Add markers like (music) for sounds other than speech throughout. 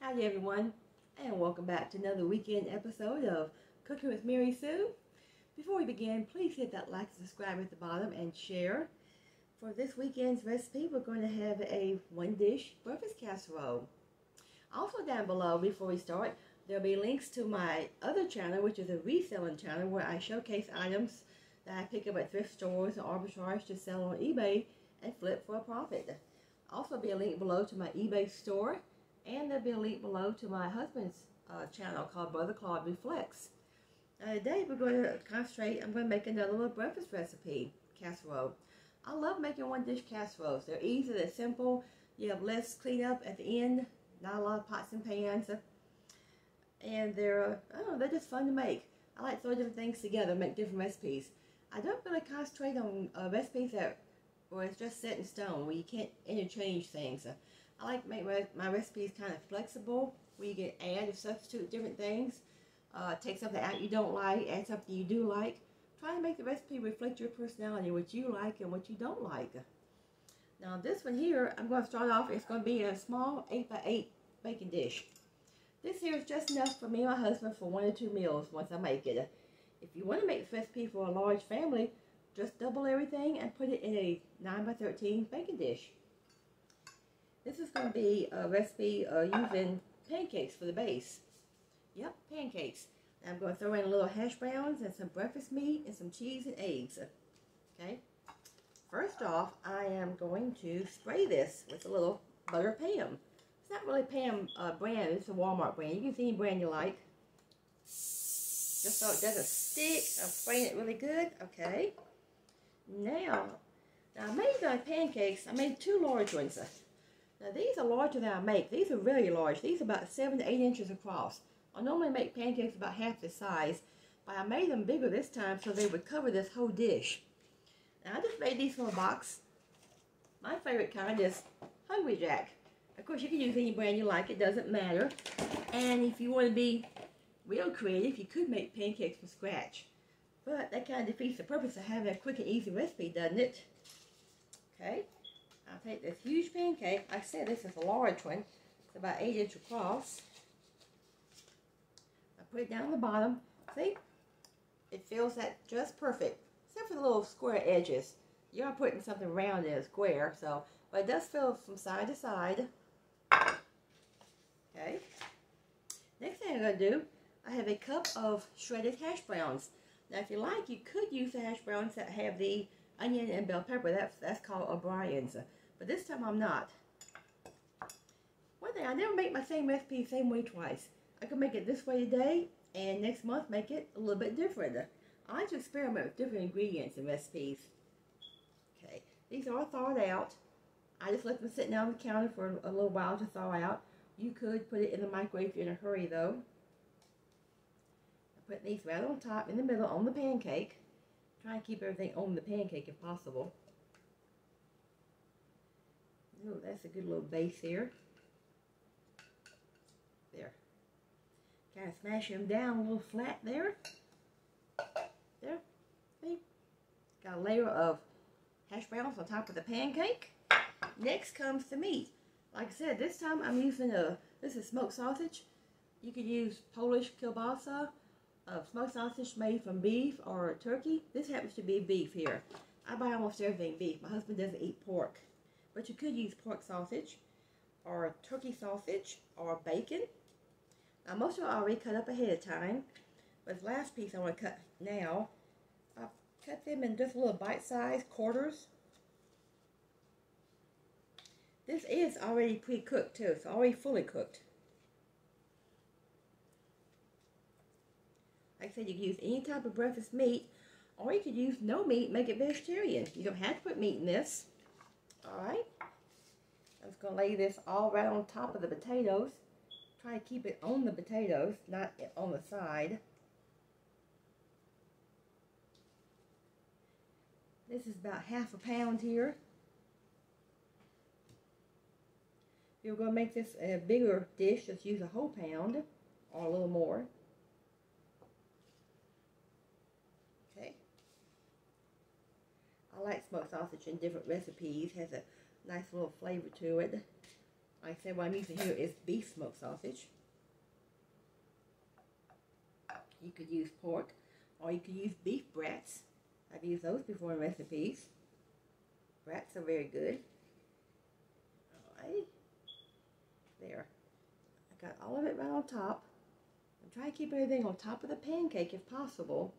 Howdy everyone, and welcome back to another weekend episode of Cooking with Mary Sue. Before we begin, please hit that like and subscribe at the bottom and share. For this weekend's recipe, we're going to have a one dish breakfast casserole. Also down below, before we start, there'll be links to my other channel, which is a reselling channel where I showcase items that I pick up at thrift stores and arbitrage to sell on eBay and flip for a profit. Also be a link below to my eBay store and there'll be a link below to my husband's uh, channel called Brother Claude Reflects. Now today we're going to concentrate, I'm going to make another little breakfast recipe, casserole. I love making one dish casseroles. They're easy, they're simple, you have less cleanup at the end, not a lot of pots and pans, and they're, I don't know, they're just fun to make. I like throwing different things together, make different recipes. I don't really concentrate on uh, recipes that where it's just set in stone, where you can't interchange things. I like to make my, my recipes kind of flexible, where you can add or substitute different things. Uh, take something out you don't like, add something you do like. Try to make the recipe reflect your personality, what you like and what you don't like. Now this one here, I'm going to start off, it's going to be a small 8x8 baking dish. This here is just enough for me and my husband for one or two meals once I make it. If you want to make this recipe for a large family, just double everything and put it in a 9x13 baking dish. This is going to be a recipe uh, using pancakes for the base. Yep, pancakes. I'm going to throw in a little hash browns and some breakfast meat and some cheese and eggs. Okay. First off, I am going to spray this with a little butter Pam. It's not really Pam uh, brand, it's a Walmart brand. You can see any brand you like. Just so it doesn't stick, I'm spraying it really good. Okay. Now, now I made my pancakes, I made two large ones. Now these are larger than I make. These are really large. These are about 7 to 8 inches across. I normally make pancakes about half the size, but I made them bigger this time so they would cover this whole dish. Now I just made these from a box. My favorite kind is Hungry Jack. Of course you can use any brand you like, it doesn't matter. And if you want to be real creative, you could make pancakes from scratch. But that kind of defeats the purpose of having a quick and easy recipe, doesn't it? Okay. I'll take this huge pancake. Like I said, this is a large one. It's about 8 inches across. I put it down the bottom. See? It fills that just perfect. Except for the little square edges. You are putting something round in a square, so but it does fill from side to side. Okay. Next thing I'm going to do, I have a cup of shredded hash browns. Now, if you like, you could use the hash browns that have the onion and bell pepper. That's that's called O'Brien's. But this time I'm not. One thing, I never make my same recipe the same way twice. I can make it this way today, and next month make it a little bit different. I like to experiment with different ingredients and recipes. Okay, these are thawed out. I just let them sit down on the counter for a little while to thaw out. You could put it in the microwave if you're in a hurry though. Put these right on top, in the middle, on the pancake. Try and keep everything on the pancake if possible. Oh, that's a good little base here. There. Kind of smash them down a little flat there. There. See? Got a layer of hash browns on top of the pancake. Next comes the meat. Like I said, this time I'm using a, this is smoked sausage. You could use Polish kielbasa, uh, smoked sausage made from beef or turkey. This happens to be beef here. I buy almost everything beef. My husband doesn't eat pork. But you could use pork sausage or turkey sausage or bacon. Now most of it I already cut up ahead of time. But the last piece I want to cut now, I've cut them in just little bite-sized quarters. This is already pre-cooked too. It's already fully cooked. Like I said, you can use any type of breakfast meat, or you could use no meat, make it vegetarian. You don't have to put meat in this. Alright. I'm just going to lay this all right on top of the potatoes. Try to keep it on the potatoes, not on the side. This is about half a pound here. If you're going to make this a bigger dish, just use a whole pound or a little more. I like smoked sausage in different recipes. Has a nice little flavor to it. Like I said, what I'm using here is beef smoked sausage. You could use pork, or you could use beef brats. I've used those before in recipes. Brats are very good. Alright. There. I got all of it right on top. I'm trying to keep everything on top of the pancake if possible.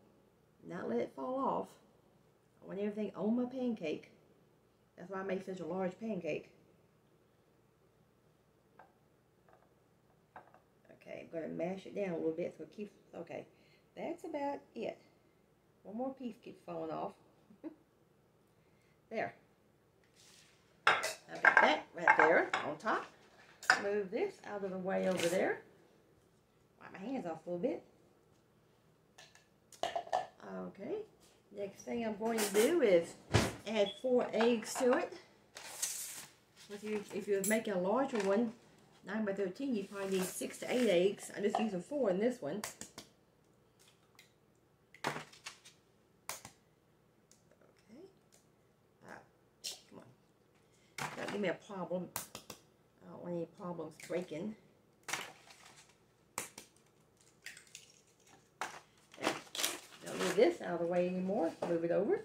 Not let it fall off. I want everything on my pancake. That's why I make such a large pancake. Okay, I'm going to mash it down a little bit so it keeps, okay. That's about it. One more piece keeps falling off. (laughs) there. I've got that right there on top. Move this out of the way over there. Wipe my hands off a little bit. Okay. Next thing I'm going to do is add four eggs to it. If you if you're making a larger one, 9 by 13, you probably need 6 to 8 eggs. I'm just using 4 in this one. Okay. Uh, come on. Don't give me a problem. I don't want any problems breaking. Don't move this out of the way anymore. Move it over.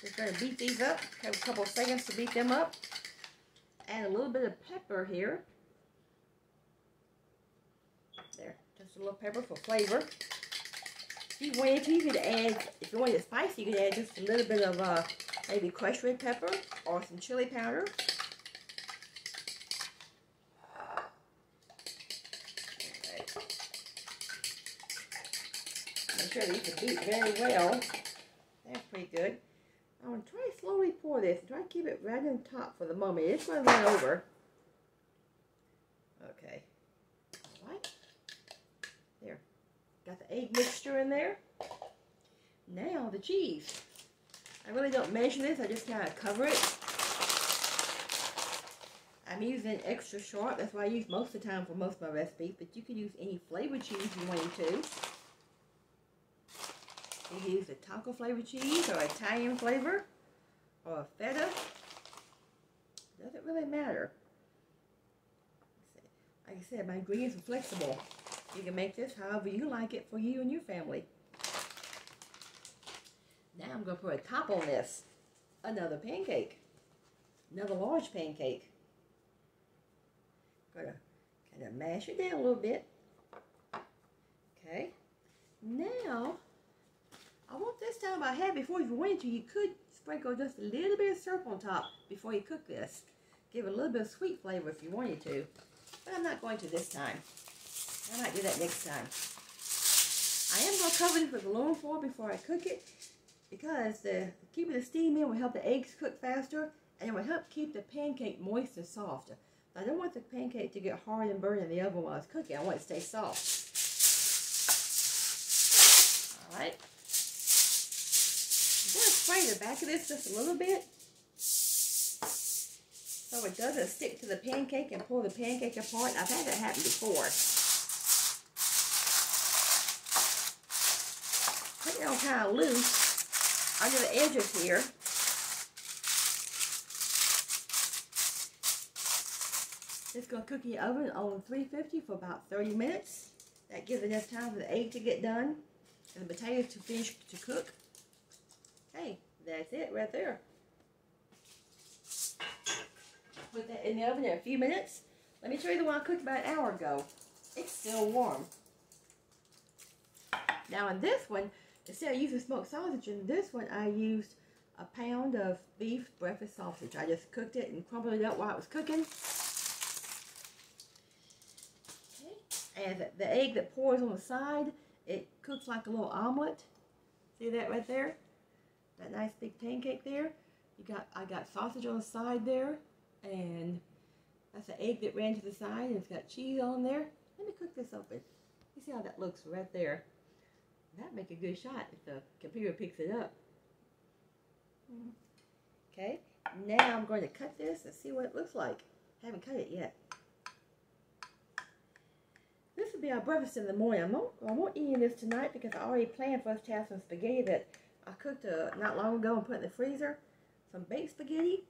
Just going to beat these up. Have a couple seconds to beat them up. Add a little bit of pepper here. There, just a little pepper for flavor. If you wanted to, you could add, if you wanted it spicy, you could add just a little bit of uh, maybe crushed red pepper or some chili powder. Make sure you can beat very well. That's pretty good. I'm going to try to slowly pour this. Try to keep it right on top for the moment. It's going to run over. Okay. Alright. There. Got the egg mixture in there. Now the cheese. I really don't measure this. I just kind of cover it. I'm using extra sharp. That's what I use most of the time for most of my recipes. But you can use any flavored cheese you want to. You use a taco flavored cheese or Italian flavor or a feta. Doesn't really matter. Like I said, my ingredients are flexible. You can make this however you like it for you and your family. Now I'm going to put a top on this. Another pancake. Another large pancake. Going to kind of mash it down a little bit. Okay. Now, I want this time I had before you wanted to, you could sprinkle just a little bit of syrup on top before you cook this. Give it a little bit of sweet flavor if you wanted to. But I'm not going to this time. I might do that next time. I am going to cover this with aluminum foil before I cook it because the keeping the steam in will help the eggs cook faster and it will help keep the pancake moist and soft. I don't want the pancake to get hard and burn in the oven while it's cooking. I want it to stay soft. Alright spray the back of this just a little bit so it doesn't stick to the pancake and pull the pancake apart. I've had that happen before. Put it on kind of loose under the edges here. It's going to cook in the oven on 350 for about 30 minutes. That gives enough time for the egg to get done and the potatoes to finish to cook. That's it right there. Put that in the oven in a few minutes. Let me show you the one I cooked about an hour ago. It's still warm. Now in this one, instead of using smoked sausage, in this one I used a pound of beef breakfast sausage. I just cooked it and crumbled it up while it was cooking. Okay. And the egg that pours on the side, it cooks like a little omelet. See that right there? That nice big pancake there. You got I got sausage on the side there, and that's an egg that ran to the side, and it's got cheese on there. Let me cook this open. You see how that looks right there. That'd make a good shot if the computer picks it up. Okay, now I'm going to cut this and see what it looks like. I haven't cut it yet. This will be our breakfast in the morning. I won't, I won't eat this tonight because I already planned for us to have some spaghetti that I cooked uh, not long ago and put in the freezer. some baked spaghetti.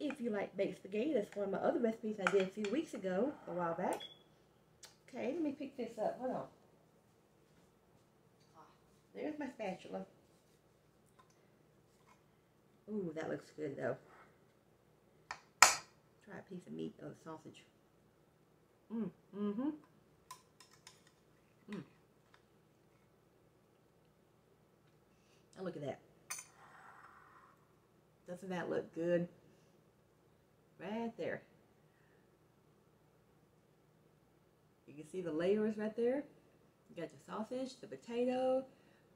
If you like baked spaghetti, that's one of my other recipes I did a few weeks ago, a while back. Okay, let me pick this up. Hold on. Ah, there's my spatula. Ooh, that looks good though. Try a piece of meat of sausage. Mmm, mm-hmm. Now look at that. Doesn't that look good? Right there. You can see the layers right there. You got the sausage, the potato,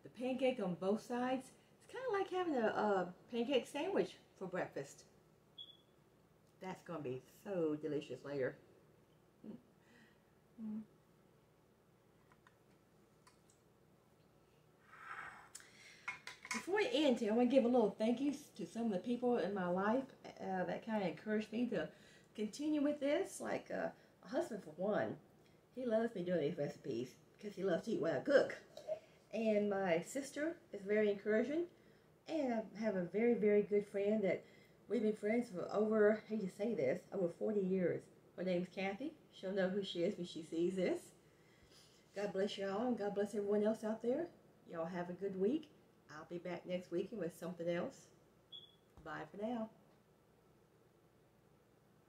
the pancake on both sides. It's kind of like having a, a pancake sandwich for breakfast. That's going to be so delicious later. Mm. Mm. I end here, I want to give a little thank you to some of the people in my life uh, that kind of encouraged me to continue with this. Like uh, a husband, for one, he loves me doing these recipes because he loves to eat what I cook. And my sister is very encouraging. And I have a very, very good friend that we've been friends for over, I hate to say this, over 40 years. Her name's Kathy. She'll know who she is when she sees this. God bless y'all and God bless everyone else out there. Y'all have a good week. I'll be back next weekend with something else. Bye for now.